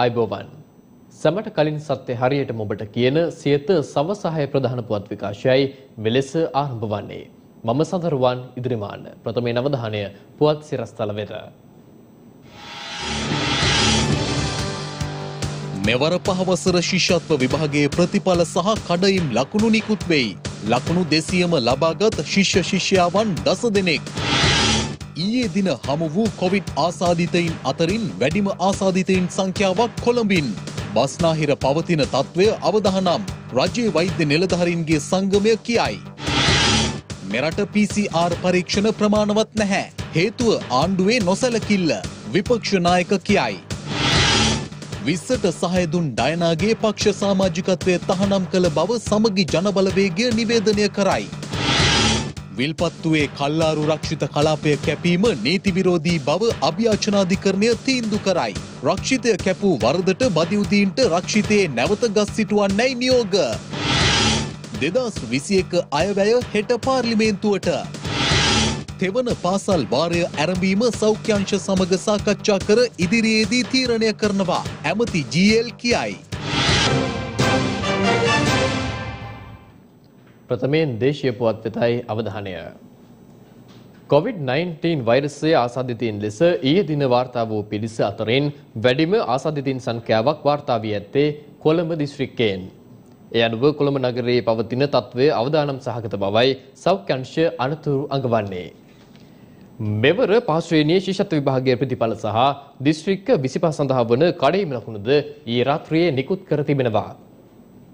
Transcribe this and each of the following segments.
අයිබෝවන් සැමට කලින් සත්‍ය හරියටම ඔබට කියන සියත සවසහය ප්‍රධාන පුවත් විකාශයයි මෙලෙස ආරම්භ වන්නේ. මම සදරුවන් ඉදිරිමාන්න ප්‍රථමේ නවධානය පුවත් සිරස්තල වෙත. මෙවර පහවසර ශිෂ්‍යත්ව විභාගයේ ප්‍රතිඵල සහ කඩයිම් ලකුණු නිකුත් වෙයි. ලකුණු දෙසියම ලබාගත් ශිෂ්‍ය ශිෂ්‍යාවන් දස දෙනෙක්. ඊයේ දින හමු වූ කොවිඩ් ආසාධිතයින් අතරින් වැඩිම ආසාධිතයින් සංඛ්‍යාවක් කොළඹින්. බස්නාහිර පවතින තත්ත්වය අවදහනම් රජයේ වෛද්‍ය නිලධහරින්ගේ සංගමය කියයි. මෙරට PCR පරීක්ෂණ ප්‍රමාණවත් නැහැ. හේතුව ආණ්ඩුවේ නොසැලකිල්ල විපක්ෂනායක කියයි. විස්සට සහයදුන් ඩයනාගේ පක්ෂ සාමාජිකත්වය තහනම් කළ බව සමගි ජනබලවේගය නිවේදනය කරයි. විල්පත්තුවේ කල්ලාරු රක්ෂිත කලාපය කැපීම නීති විරෝධී බව අභ්‍යාචනාධිකරණය තීන්දු කරයි. රක්ෂිතය කැපූ වරදට බදිවුදීන්ට රක්ෂිතයේ නැවත ගස් සිටුවන්නයි නියෝග. දෙදස් විසි එක අයවැය හෙට පාර්ලිමේන්තුවට. තෙවන පාසල් වාරය ඇරඹීම සෞඛ්‍යංශ සමග සාකච්ඡා කර ඉදිරියේදී තීරණය කරනවා ඇමති ජීල් කියයි. ප්‍රථමයෙන් දේශීය පුවත් වෙතයි අවධානය. COVID-19 වෛරසය ආසාධිතයින් ලෙස ඊයේ දින වාර්තා වූ පිරිස අතරින් වැඩිම ආසාධිතයින් සංඛ්‍යාවක් වාර්තා වී ඇත්තේ කොළඹ දිස්ත්‍රික්කයෙන්. ඒ අනුව කොළඹ නගරයේ පවතින තත්ත්වය අවදානම් සහගත බවයි සෞඛ්‍යංශ අනතුරු අඟවන්නේ. මෙවර පහශ්‍රේණිය ශිෂ්‍යත්ව විභාගයේ ප්‍රතිඵල සහ දිස්ත්‍රික්ක 25 සඳහා වන කඩයිම් ලකුණුද ඊයේ රාත්‍රියේ නිකුත් කර තිබෙනවා.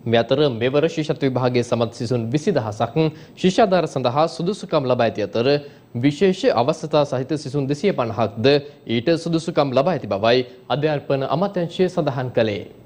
මේ අතර මෙවර ශිෂ්‍යත්ව විභාගයේ සමත් සිසුන් 20000ක් ශිෂ්‍යාධාර සඳහා සුදුසුකම් ලබා ඇති අතර විශේෂ අවස්ථා සහිත සිසුන් 250ක්ද ඊට සුදුසුකම් ලබා ඇති බවයි අධ්‍යාපන අමාත්‍යාංශය සඳහන් කළේ.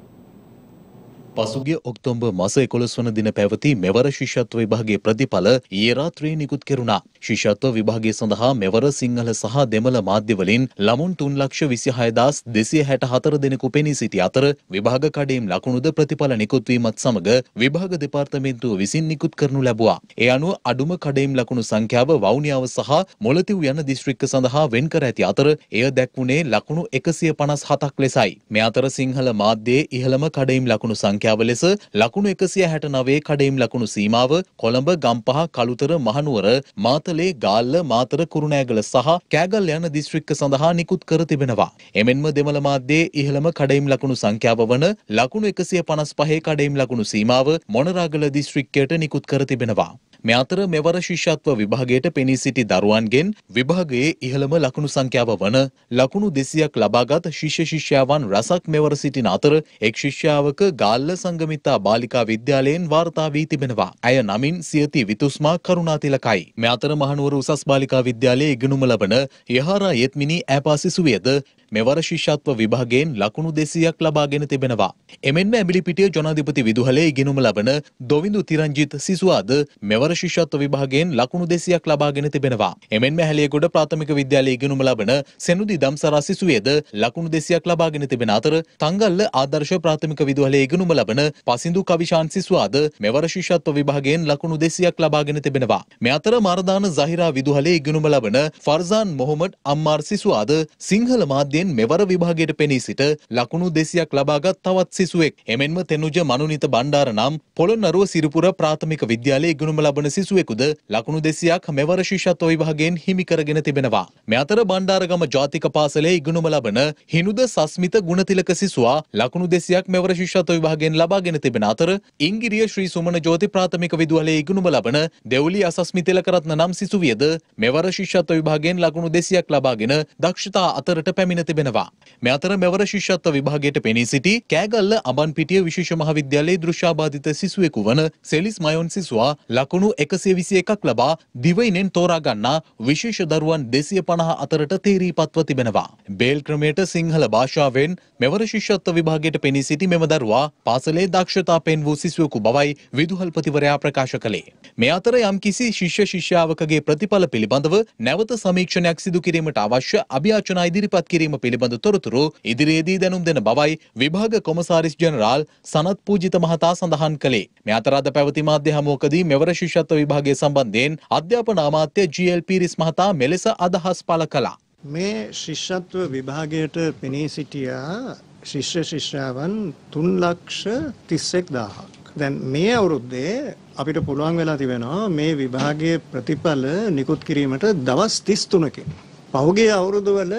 පසුගිය ඔක්තෝබර් මාස 11 වන දින පැවති මෙවර ශිෂ්‍යත්ව විභාගයේ ප්‍රතිඵල ඊයේ රාත්‍රියේ නිකුත් කෙරුණා. ශිෂ්‍යත්ව විභාගය සඳහා මෙවර සිංහල සහ දෙමළ මාධ්‍ය වලින් ළමුන් 326264 දෙනෙකු පෙනී සිටි අතර විභාග කඩේම් ලකුණුද ප්‍රතිඵල නිකුත් වීමත් සමග විභාග දෙපාර්තමේන්තුව විසින් නිකුත් කරනු ලැබුවා. ඒ අනුව අඩුම කඩේම් ලකුණු සංඛ්‍යාව වවුනියාව සහ මොළතිව් යන දිස්ත්‍රික්ක සඳහා වෙන් කර ඇති අතර එය දැක්වුණේ ලකුණු 157ක් ලෙසයි. මේ අතර සිංහල මාධ්‍යයේ ඉහළම කඩේම් ලකුණු සංඛ්‍යාව සංඛ්‍යාව ලෙස ලකුණු එකසිය හැටනවේ කඩයිම් ලකුණු සීමාව කොළඹ ගම්පහ කළුතර මහනුවර මාතලේ ගාල්ල මාතර කුරුණෑගල සහ කෑගල් යන දිස්ත්‍රික්ක සඳහා නිකුත් කර තිබෙනවා. එමෙන්ම දෙමළ මාධ්‍යයේ ඉහළම කඩයිම් ලකුණු සංඛ්‍යාව වන ලකුණු එකසිය පනස් පහේ කඩයිම් ලකුණු සීමාව මොනරාගල දිස්ත්‍රික්කයට නිකුත් කර තිබෙනවා. මේ අතර මෙවර ශිෂ්‍යත්ව විභාගයට පෙනී සිටි දරුවන්ගෙන් විභාගයේ ඉහළම ලකුණු සංඛ්‍යාව වන ලකුණු දෙසියක් ලබාගත් ශිෂ්‍ය ශිෂ්‍යාවන් රසක් මෙවර සිටින අතර එක් ශිෂ්‍යාවක ගාල්ල සංගමිතා බාලිකා විද්‍යාලයෙන් වාර්තා වී තිබෙනවා. ඇය නමින් සියති විතුස්මා කරුණාතිලකයි. මේ අතර මහනුවර උසස් බාලිකා විද්‍යාලයේ ඉගෙනුම ලබන යහරා යෙත්මිනි ඈපා සිසුවියද මෙවර ශිෂ්‍යත්ව විභාගයෙන් ලකුණු දෙසියක් ලබාගෙන තිබෙනවා. එමෙන්ම ඇඹිලිපිටිය ජනාධිපති විදුහලේ ඉගෙනුම ලබන දොවිඳු තිරංජිත් සිසුවාද මෙවර ශිෂ්‍යත්ව විභාගයෙන් ලකුණු දෙසියක් ලබාගෙන තිබෙනවා. එමෙන්ම හැලියගොඩ ප්‍රාථමික විද්‍යාලයේ ඉගෙනුම ලබන සෙනුදි දම්සරා සිසුවේද ලකුණු දෙසියක් ලබාගෙන තිබෙන අතර තංගල්ල ආදර්ශ ප්‍රාථමික විදුහලේ ඉගෙනුම ලබන පසිඳු කවිශාන් සිසුවාද මෙවර ශිෂ්‍යත්ව විභාගයෙන් ලකුණු දෙසියක් ලබාගෙන තිබෙනවා. මේ අතර මරදාන zahira විදුහලේ ඉගෙනුම ලබන ෆර්සාන් මොහොමඩ් අම්මාර් සිසුවාද සිංහල මාධ්‍ය විභාගයෙන් මෙවර විභාගයට පෙනී සිට ලකුණු දෙසියක් ලබාගත් තවත් සිසුවෙක් එමෙන්ම තෙනුජ මනුනිත බණ්ඩාර නම් පොළොන්නරුව සිරිපුර ප්‍රාථමික විද්‍යාලයේ ඉගෙනුම ලබන සිසුවෙකුද ලකුණු දෙසියක් මෙවර ශිෂ්‍යත්ව විභාගයෙන් හිමි කරගෙන තිබෙනවා. මේ අතර බණ්ඩාරගම ජාතික පාසලේ ඉගෙනුම ලබන හිනුද සස්මිත ගුණතිලක සිසුවා ලකුණු දෙසියක් මෙවර ශිෂ්‍යත්ව විභාගයෙන් ලබාගෙන තිබෙන අතර ඉංගිරිය ශ්‍රී සුමන ජෝති ප්‍රාථමික විදුහලේ ඉගෙනුම ලබන දෙව්ලි අසස්මි තිලකරත්න නම් සිසුවියද මෙවර ශිෂ්‍යත්ව විභාගයෙන් ලකුණු දෙසියක් ලබාගෙන දක්ෂතා අතරට පැමිණ තිබෙනවා. මේ අතර මෙවර ශිෂ්‍යත්ව විභාගයට පෙනී සිටි කෑගල්ල අබන්පිටිය විශේෂ මහාවිද්‍යාලයේ දෘශ්‍යාබාධිත සිසුවෙකු වන සෙලිස් මයොන් සිසුවා ලකුණු එකසිය විසි එකක් ලබා දිවයිනෙන් තෝරා ගන්නා විශේෂ දරුවන් දෙසිය පණහ අතරට තේරීපත්ව තිබෙනවා. බේල් ක්‍රමයට සිංහල භාෂාවෙන් මෙවර ශිෂ්‍යත්ව විභාගයට පෙනී සිටි මෙම දරුවා පාසලේ දක්ෂතා පෙන් වූ සිසුවෙකු බවයි විදුහල්පතිවරයා ප්‍රකාශ කළේ. මේ අතර යම්කිසි ශිෂ්‍ය ශිෂ්‍යාවකගේ ප්‍රතිඵල පිළිබඳව නැවත සමීක්ෂණයක් සිදු කිරීමට අවශ්‍ය අභ්‍යාචනා ඉදිරිපත් කිරීම පිළිබඳ තොරතුරු ඉදිරියේදී දැනුම් දෙන බවයි විභාග කොමසාරිස් ජනරාල් සනත් පූජිත මහතා සඳහන් කළේ. මේ අතර අද පැවති මාධ්‍ය හමුවකදී මෙවර ශිෂ්‍යත්ව විභාගය සම්බන්ධයෙන් අධ්‍යාපන අමාත්‍ය ජී.එල්. පීරිස් මහතා මෙලෙස අදහස් පළ කළා. මේ ශිෂ්‍යත්ව විභාගයට පෙනී සිටියා ශිෂ්‍ය ශිෂ්‍යාවන් තුන් ලක්ෂ තිස්සෙක් දාහක්. දැන් මේ අවුරුද්දේ අපිට පුළුවන් වෙලා තිබෙනවා මේ විභාගයේ ප්‍රතිඵල නිකුත් කිරීමට දවස් තිස් තුනකින්. පහුගිය අවුරුදුවල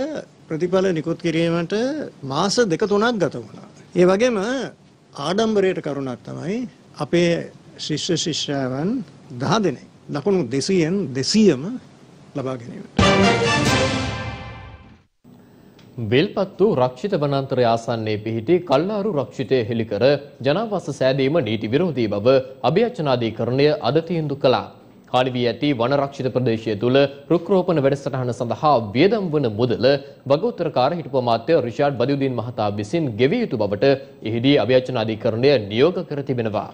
ප්‍රතිඵල නිකුත් කිරීමට මාස දෙක තුනක් ගත වුණා. ඒ වගේම ආඩම්බරයට කරුණක් තමයි අපේ ශිෂ්‍ය ශිෂ්‍යාවන් දහ දෙනෙක් ලකුණු දෙසීයෙන් දෙසීයම ලබා ගැනීමට. වෙල්පත්තු රක්ෂිත වනාන්තරය ආසන්නයේ පිහිටි කල්ලාරු රක්ෂිතය හෙළිකර ජනාවාස සෑදීම නීති විරෝධී බව අභියාචනාධිකරණය අද තීන්දුව කළා. හානි වී ඇති වන රක්ෂිත ප්‍රදේශය තුල රුක් රෝපණ වැඩසටහන සඳහා වියදම් වන මුදල වගඋත්තරකාර හිටපු අමාත්‍ය රිෂාඩ් බදියුදීන් මහතා විසින් ගෙවිය යුතු බවට එහිදී අභියාචනාධිකරණය නියෝග කර තිබෙනවා.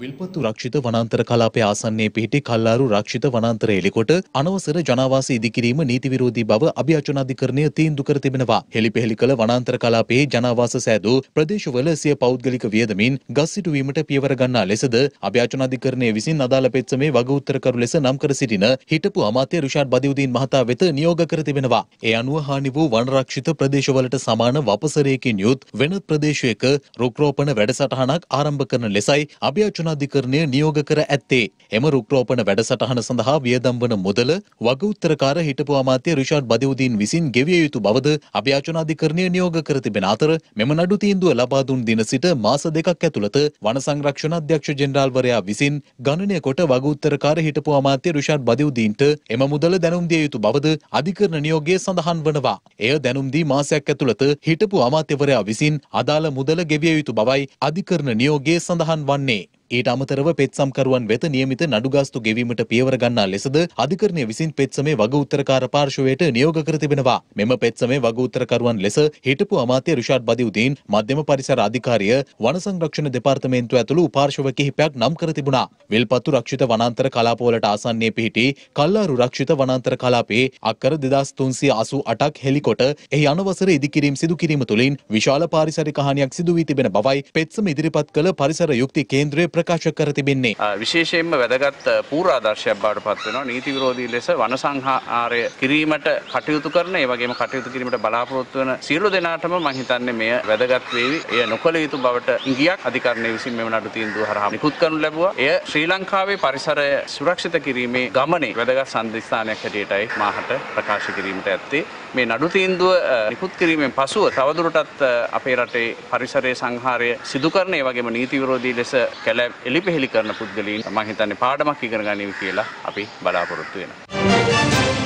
විල්පත්තු රක්ෂිත වනාන්තර කලාපය ආසන්නයේ පිහිටි කල්ලාරු රක්ෂිත වනාන්තර එලිකොට අනවසර ජනවාස ඉදිකිරීම නීති විරෝධී බව අභියාචනාධිකරණය තීන්දුව කර තිබෙනවා. හෙළිපෙහෙළි කළ වනාන්තර කලාපයේ ජනවාස සෑදූ ප්‍රදේශවල සිය පෞද්ගලික වියදමින් ගස් සිටුවීමට පියවර ගන්නා ලෙසද අභියාචනාධිකරණය විසින් අදාළ පෙත්සමේ වග උත්තරකරු ලෙස නම් කර සිටින හිටපු අමාත්‍ය රුෂාඩ් බදියුදීන් මහතා වෙත නියෝග කර තිබෙනවා. ඒ අනුව හානි වූ වනරක්ෂිත ප්‍රදේශවලට සමාන වපසරයකින් යුත් වෙනත් ප්‍රදේශයක රුක්රෝපණ වැඩසටහනක් ආරම්භ කරන ලෙසයි අභියාචන රාජ්‍යාධිකරණය නියෝග කර ඇත්තේ. එම රුක්රෝපණ වැඩසටහන සඳහා වියදම් වන මුදල වග උත්තරකාර හිටපු අමාත්‍ය රිෂාඩ් බදවුදීන් විසින් ගෙවිය යුතු බවද අභ්‍යාචනාධිකරණය නියෝග කර තිබෙන අතර මෙම නඩු තීන්දුව ලබා දුන් දින සිට මාස දෙකක් ඇතුළත වන සංරක්ෂණ අධ්‍යක්ෂ ජෙනරාල්වරයා විසින් ගණනය කොට වග උත්තරකාර හිටපු අමාත්‍ය රිෂාඩ් බදවුදීන්ට එම මුදල දැනුම් දිය යුතු බවද අධිකරණ නියෝගයේ සඳහන් වනවා. එය දැනුම් දී මාසයක් ඇතුළත හිටපු අමාත්‍යවරයා විසින් අදාළ මුදල ගෙවිය යුතු බවයි අධිකරණ නියෝගයේ සඳහන් වන්නේ. ඊට අමතරව පෙත්සම්කරුවන් වෙත නියමිත නඩුගාස්තු ගෙවීමට පියවර ගන්නා ලෙසද අධිකරණය විසින් පෙත්සමේ වග උත්තරකාර පාර්ශවයට නියෝග කර තිබෙනවා. මෙම පෙත්සමේ වග උත්තරකරුවන් ලෙස හිටපු අමාත්‍ය රුෂාඩ් බදියුදීන් මධ්‍යම පරිසර අධිකාරිය වන සංරක්ෂණ දෙපාර්තමේන්තුව ඇතුළු පාර්ශව කිහිපයක් නම් කර තිබුණා. විල්පත්තු රක්ෂිත වනාන්තර කලාපවලට ආසන්නයේ පිහිටි කල්ලාරු රක්ෂිත වනාන්තර කලාපයේ අක්කර 2388ක් හෙලිකොට එහි අනවසර ඉදිකිරීම් සිදු කිරීම තුළින් විශාල පාරිසරික හානියක් සිදු වී තිබෙන බවයි පෙත්සම ඉදිරිපත් කළ පරිසර යුක්ති කේන්ද්‍රය ප්‍රකාශ කර තිබෙන්නේ. විශේෂයෙන්ම වැදගත් පූරාදර්ශයක් බවට පත් වෙනවා නීති විරෝධී ලෙස වන සංහාරය කිරීමට කටයුතු කරන ඒ වගේම කටයුතු කිරීමට බලාපොරොත්තු වන සියලු දෙනාටම මම හිතන්නේ මෙය වැදගත් වේවි. එය නොකළ යුතු බවට ඉඟියක් අධිකරණය විසින් මෙම නඩු තීන්දුව හරහා නිකුත් කරනු ලැබුවා. එය ශ්‍රී ලංකාවේ පරිසරය සුරක්ෂිත කිරීමේ ගමනේ වැදගත් සම්දිස්ථානයක් හැටියටයි මාහට ප්‍රකාශ කිරීමට ඇත්තේ. මේ නඩු තීන්දුව නිකුත් කිරීමෙන් පසුව තවදුරටත් අපේ රටේ පරිසරයේ සංහාරය සිදු කරන ඒ වගේම නීති විරෝධී ලෙස කැල එලිපෙහෙලි කරන පුද්ගලීන් මම හිතන්නේ පාඩමක් ඉගෙන ගනිවි කියලා අපි බලාපොරොත්තු වෙනවා.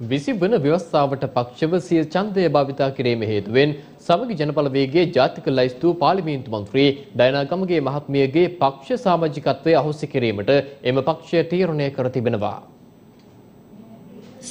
විසි වන ව්‍යවස්ථාවට පක්ෂව සිය ඡන්දය භාවිතා කිරීම හේතුවෙන් සමගි ජනබලවේගයේ ජාතික ලයිස්තු පාර්ලිමේන්තු මන්ත්‍රී ඩයනා ගමගේ මහත්මියගේ පක්ෂ සමාජිකත්වය අහෝසි කිරීමට එම පක්ෂය තීරණය කර තිබෙනවා.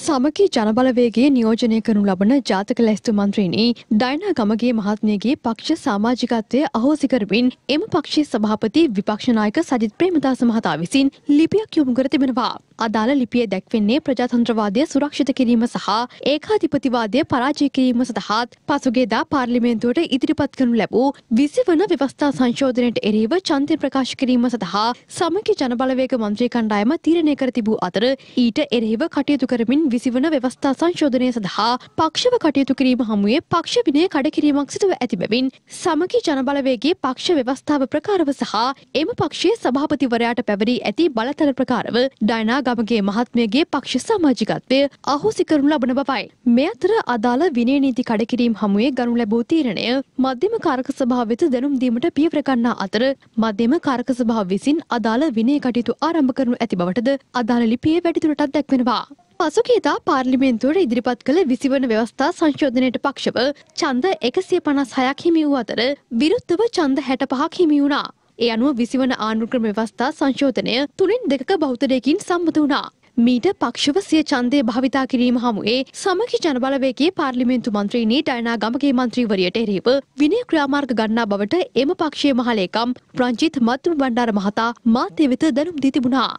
සමගී ජනබලවේගේ නියෝජනය කරනු ලබන ජාතක ලැස්තු මන්ත්‍රීණී ඩයිනා ගමගේ මහත්මියගේ පක්ෂ සමාජිකත්වය අහෝසි කරමින් එම පක්ෂයේ සභාපති විපක්ෂනායක සජිත් ප්‍රේමදාස මහතා විසින් ලිපියක් යොමු කර තිබෙනවා. අදාළ ලිපිය දැක්වෙන්නේ ප්‍රජාතන්ත්‍රවාදය සුරක්ෂිත කිරීම සහ ඒකාධිපතිවාදය පරාජය කිරීම සඳහාත් පසුගේදා පාර්ලිමේන්තුවට ඉදිරිපත් කරනු ලැබූ විසිවන ව්‍යවස්ථා සංශෝධනයට එරෙහිව චන්තය ප්‍රකාශ කිරීම සඳහා සමගි ජනබලවේග මන්ත්‍රී කණ්ඩායම තීරණය කර තිබූ අතර ඊට එරෙහිව කටයුතු කරමින් විසිවන ව්‍යවස්ථා සංශෝධනය සඳහා පක්ෂව කටයුතු කිරීම හමුවේ පක්ෂ විනය කඩකිරීමක් සිදුව ඇති බැවින් සමගි ජනබලවේගේ පක්ෂ ව්‍යවස්ථාව ප්‍රකාරව සහ එම පක්ෂයේ සභාපතිවරයාට පැවරී ඇති බලතල ප්‍රකාරව ඩයනා ගමගේ මහත්මයගේ පක්ෂ සමාජිකත්වය අහෝසි කරනු ලබන බවයි. මේ අතර අදාළ විනය නීති කඩකිරීම හමුවේ ගනු ලැබූ තීරණය මධ්‍යම කාරක සභාව වෙත දැනුම් දීමට පියවර ගන්නා අතර මධ්‍යම කාරක සභාව විසින් අදාළ විනය කටයුතු ආරම්භ කරනු ඇති බවටද අදාළ ලිපියේ වැඩිදුරටත් දැක්වෙනවා. පසුගේදා පාර්ලිමේන්තුවට ඉදිරිපත් කළ විසිවන ව්‍යවස්ථා සංශෝධනයට පක්ෂව ඡන්ද එකසිය පනස් හයක් හිමි වූ අතර විරුද්ධව ඡන්ද හැට පහක් හිමි වුණා. ඒ අනුව විසිවන ආණ්ඩුක්‍රම ව්‍යවස්ථා සංශෝධනය තුළින් දෙකක බෞද්ධයකින් සම්මත වුණා. මීට පක්ෂව සිය ඡන්දය භාවිතා කිරීම හමුවේ සමගි ජනබලවේගයේ පාර්ලිමේන්තු මන්ත්‍රීනී ඩයනා ගමගේ මන්ත්‍රීවරියට එරෙහිව විනය ක්‍රියාමාර්ග ගන්නා බවට එම පක්ෂයේ මහලේකම් රංජිත් මත්තුම බණ්ඩාර මහතා මාධ්‍ය වෙත දැනුම් දී තිබුණා.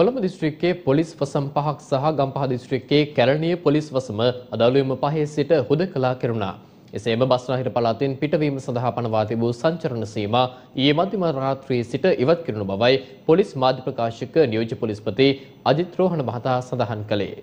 කොළඹ දිස්ත්‍රික්කයේ පොලිස් වසම් පහක් සහ ගම්පහ දිස්ත්‍රික්කයේ කැලණිය පොලිස් වසම අදාළුවම පහේ සිට හුදකලා කෙරුණා. එසේම බස්නාහිර පළාතෙන් පිටවීම සඳහා පනවා තිබූ සංචරණ සීමා ඊයේ මධ්‍යම රාත්‍රියේ සිට ඉවත් කරනු බවයි පොලිස් මාධ්‍ය ප්‍රකාශක නියෝජ්‍ය පොලිස්පති අජිත් රෝහණ මහතා සඳහන් කළේ.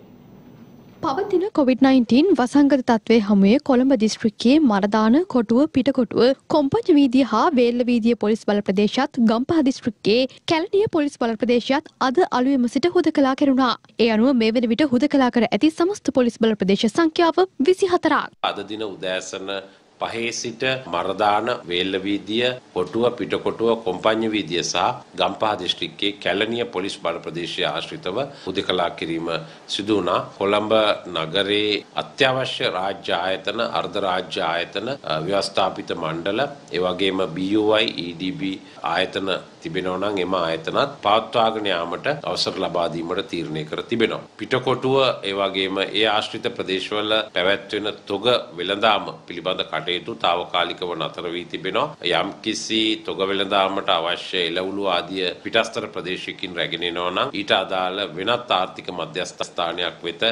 පවතින COVID-19 වසංගත තත්ත්වය හමුවේ කොළඹ දිස්ත්‍රික්කයේ මරදාන කොටුව පිටකොටුව කොම්පජ වීදිය හා වේල්ල වීදිය පොලිස් බල ප්‍රදේශත් ගම්පහ දිස්ත්‍රික්කයේ කැලනිය පොලිස් බල ප්‍රදේශයත් අද අලුයම සිට හුද කලා කෙරුණා. ඒ අනුව මේ වන විට හුද කලා කර ඇති සමස්ත පොලිස් බල ප්‍රදේශ සංඛ්‍යාව විසි හතරක්. අද දින උදෑසන පහේ සිට මරදාන වේල්ල වීදිය කොටුව පිටකොටුව කොම්පඤ්ඤ වීදිය සහ ගම්පහ දිස්ත්‍රික්කයේ කැලණිය පොලිස් බල ප්‍රදේශය ආශ්‍රිතව උදකලා කිරීම සිදු වුණා. කොළඹ නගරයේ අත්‍යවශ්‍ය රාජ්‍ය ආයතන අර්ධ රාජ්‍ය ආයතන ව්‍යවස්ථාපිත මණ්ඩල ඒ වගේම BOI EDB ආයතන තිබෙනවා නම් එම ආයතනත් පවත්වාගෙන යාමට අවසර ලබා දීමට තීරණය කර තිබෙනවා. පිටකොටුව ඒ වගේම ඒ ආශ්‍රිත ප්‍රදේශවල පැවැත්වෙන තොග වෙළඳාම පිළිබඳ කටයුතු తాවකාලිකව නතර වී තිබෙනවා. යම්කිසි තොග වෙළඳාමට අවශ්‍ය එළවලු ආදිය පිටස්තර ප්‍රදේශයකින් රැගෙන එනවා නම් ඊට අදාළ වෙනත් ආර්ථික මධ්‍යස්ථ ස්ථානයක් වෙත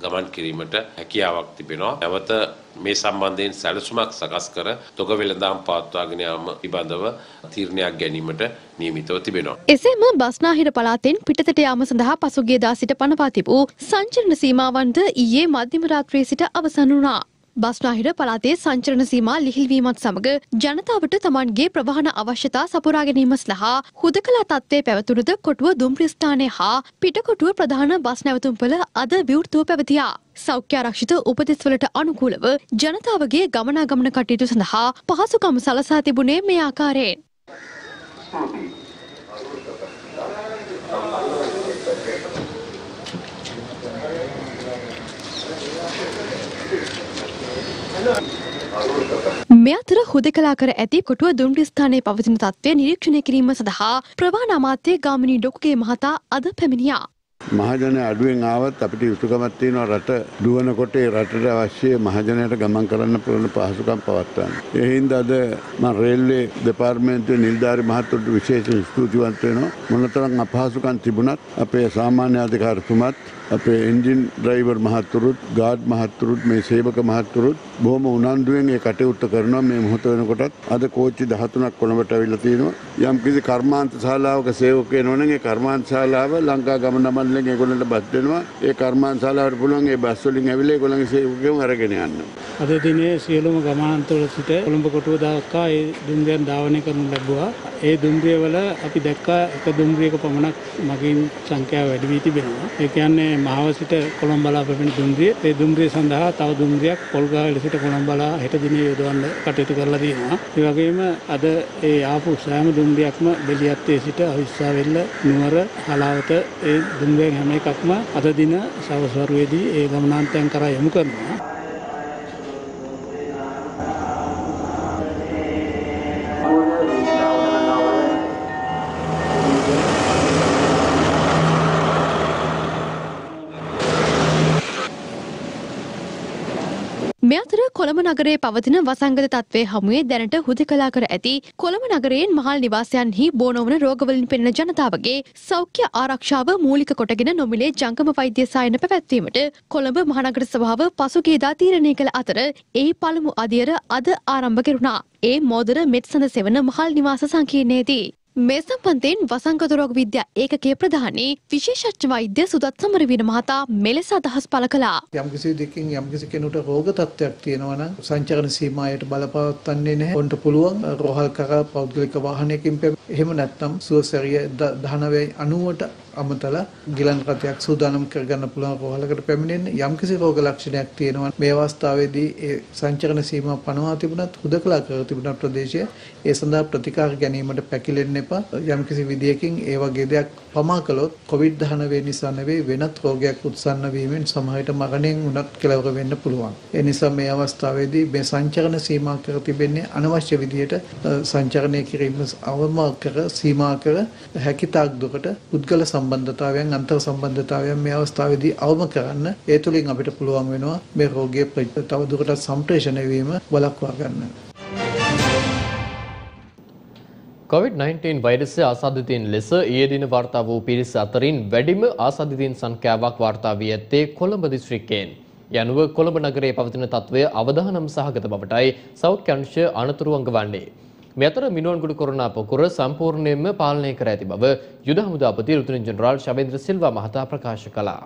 ගමන් කිරීමට හැකියාවක් තිබෙනවා. නැවත මේ සම්බන්ධයෙන් සැලසුමක් සකස් කර තොග වෙළඳාම් පවත්වාගෙන යාම පිළිබඳව තීරණයක් ගැනීමට නියමිතව තිබෙනවා. එසේම බස්නාහිර පළාතෙන් පිටතට යාම සඳහා පසුගියදා සිට පනවා තිබූ සංචරණ සීමාවන්ද ඊයේ මධ්‍යම රාත්‍රියේ සිට අවසන් වුණා. බස්නාහිර පලාතේ සංචරණ සීමා ලිහිල්වීමත් සමග ජනතාවට තමන්ගේ ප්‍රවාහන අවශ්‍යතා සපුරා ගැනීම සඳහා හුදකලා තත්ත්වය පැවතුනද කොටුව දුම්රිස්ථානය හා පිටකොටුව ප්‍රධාන බස් නැවතුම්පල අද විවෘතව පැවතියා. සෞඛ්‍යාරක්ෂිත උපදෙස්වලට අනුකූලව ජනතාවගේ ගමනාගමන කටයුතු සඳහා පහසුකම් සලසා තිබුණේ මේ ආකාරයෙන්. මේ අතර හුදකලා කර ඇති කොටුව දුම්රිය ස්ථානයේ පවතින තත්ත්වය නිරීක්ෂණය කිරීම සඳහා ප්‍රවාහන අමාත්‍ය ගාමිණී ඩොකුගේ මහතා අද පැමිණියා. මහජනය අඩුවෙන් ආවත් අපිට යුතුකමක් තියෙනවා රට දුවනකොට ඒ රටට අවශ්‍ය මහජනයට ගමන් කරන්න පුළුවන් පහසුකම් පවත්වන්න. ඒ හින්දා අද මම රේල්වේ දෙපාර්තමේන්තුවේ නිලධාරි මහතුරුට විශේෂ ස්තුතිවන්ත වෙනවා. මොනතරම් අපහසුකම් තිබුණත් අපේ සාමාන්‍ය අධිකාරිතුමත් අපේ එන්ජින් ඩ්‍රයිවර් මහත්තුරුත් ගාඩ් මහත්තුරුත් මේ සේවක මහත්තුරුත් බොහොම උනන්දුවෙන් ඒ කටයුත්ත කරනවා මේ මොහොත වෙනකොටත්. අද කෝච්චි 13ක් කොළඹට අවිල්ලා තියෙනවා. යම් කිසි කර්මාන්ත ශාලාවක සේවකයෙක් නොනං ඒ කර්මාන්ත ශාලාව ලංකා ගමන මණ්ඩලයෙන් ඒගොල්ලන්ට බස් දෙනවා. ඒ කර්මාන්ත ශාලාවට පුළුවන් ඒ බස් වලින් ඇවිල්ලා ඒගොල්ලන්ගේ සේවකයන් අරගෙන යන්න. අද දිනේ සියලුම ගමනාන්තවල සිට කොළඹ කොටුව දක්වා ඒ දුම්රියන් ධාවනය කරනු ලැබුවා. ඒ දුම්රිය වල අපි දැක්කා එක දුම්රියක පමණක් මගින් සංඛ්‍යාව වැඩි වී තිබෙනවා. ඒ කියන්නේ මාව සිට කොළඹ බලා පැමිණි දුම්රිය. ඒ දුම්රිය සඳහා තව දුම්රියක් පොල්ගාවල සිට කොළඹ බලා හෙට දිනේ යොදවන්න කටයුතු කරලා තියෙනවා. ඒ වගේම අද ඒ ආපු සෑම දුම්රියක්ම බෙලියත්තේ සිට අවිස්සාවෙල්ල නුවර හලාවත ඒ දුම්රියන් හැම එකක්ම අද දින සවස් වරුවේදී ඒ ගමනාන්තයන් කරා යොමු කරනවා. නගරයේ පවතින වසංගත තත්ත්වය හමුවේ දැනට හුදකලා කර ඇති කොළඹ නගරයෙන් මහල් නිවාසයන්හි බෝනවන රෝගවලින් පෙනෙන ජනතාවගේ සෞඛ්‍ය ආරක්ෂාව මූලික කොටගෙන නොමිලේ ජංගම වෛද්‍ය සායන පැවැත්වීමට කොළඹ මහනගර සභාව පසුගියදා තීරණය කළ අතර එහි පළමු අදියර අද ආරම්භ කෙරුණා. ඒ මෝදර මෙත් සඳ සෙවන මහල් නිවාස සංකීර්ණයේදී. මේ සම්බන්ධයෙන් වසංගත රෝග විද්‍යා ඒකකයේ ප්‍රධානී විශේෂඥ වෛද්‍ය සුදත් සමරවීර මහතා මෙලෙස අදහස් පළ කළා. යම්කිසි දෙකින් යම්කිසි කෙනෙකුට රෝග තත්ත්වයක් තියෙනවා නම් සංචරණ සීමායට බලපවත්වන්නේ නැහැ. ඔන්ට පුළුවන් රෝහල් කරා පෞද්ගලික වාහනයකින් එහෙම නැත්නම් සුවසැරිය 19 90ට අමතලා ගිලන් රථයක් සූදානම් කරගන්න පුළුවන් රෝහලකට පැමිණෙන්න යම්කිසි රෝග ලක්ෂණයක් තියෙනවා මේ අවස්ථාවේදී ඒ සංචරණ සීමා පනවා තිබුණත් හුදකලා කර තිබුණ ප්‍රදේශය ඒ සඳහා ප්‍රතිකාර ගැනීමට පැකිලෙන්න එපා යම්කිසි විදියකින් ඒ වගේ දෙයක් පමා කළොත් කොවිඩ් 19 නිසා නෙවෙයි වෙනත් රෝගයක් උත්සන්න වීමෙන් සමහරට මරණයෙන් උනත් කෙලවර වෙන්න පුළුවන් ඒ නිසා මේ අවස්ථාවේදී මේ සංචරණ සීමා කර තිබෙන්නේ අනවශ්‍ය විදියට සංචරණය කිරීම අවම කර සීමා කර හැකිතාක් දුරට පුද්ගල සම්බන්ධතාවයන් අන්තර් සම්බන්ධතාවයන් මේ අවස්ථාවේදී අවම කරන්න ඒ තුලින් අපිට පුළුවන් වෙනවා මේ රෝගය තව දුරටත් සම්ප්‍රේෂණය වීම වළක්වා ගන්න. COVID-19 වෛරසය ආසාදිතයින් ලෙස ඊයේ දින වාර්තා වූ පිරිස අතරින් වැඩිම ආසාදිතයින් සංඛ්‍යාවක් වාර්තා වී ඇත්තේ කොළඹ දිස්ත්‍රික්කයෙන්. යනුව කොළඹ නගරයේ පවතින තත්ත්වය අවධානම් සහගත බවටයි සෞඛ්‍ය අංශ අනතුරු අඟවන්නේ. මේ අතර මිනුවන්ගොඩ කොරෝනා පොකුර සම්පූර්ණයෙන්ම පාලනය කර ඇති බව යුද හමුදාපති රුතුනින් ජෙනරාල් ශවේන්ද්‍ර සිල්වා මහතා ප්‍රකාශ කළා.